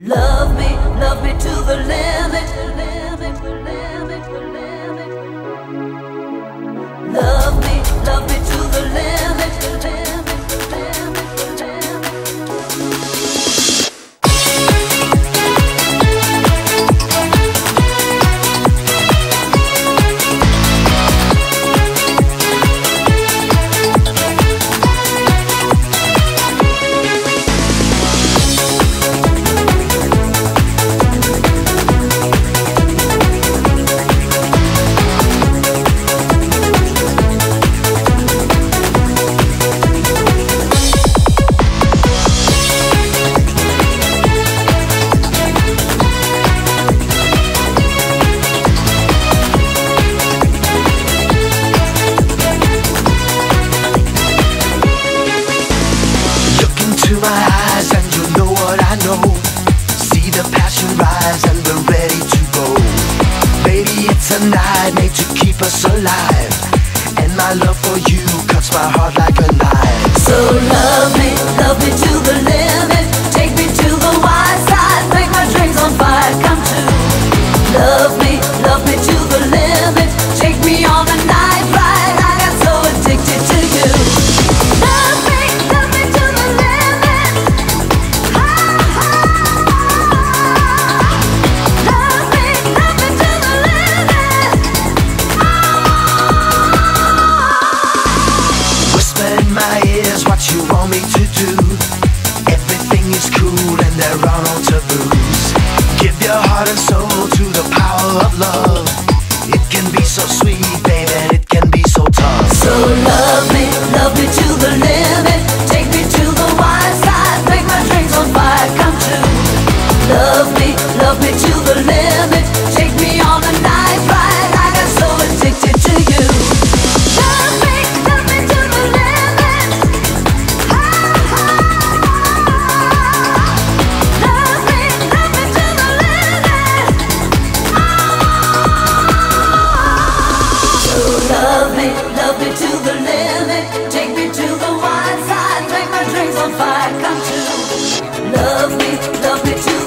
Love me, love me to the limit. Into my eyes and you know what I know. See the passion rise and we're ready to go. Baby, it's a night made to keep us alive. And my love for you cuts my heart like a knife. So love me, love me so sweet, baby, and it can be so tough. So love me, love me to the limit. Take me to the wild side, make my dreams on fire come true. Love me, love me to on fire come true. Love me, love me to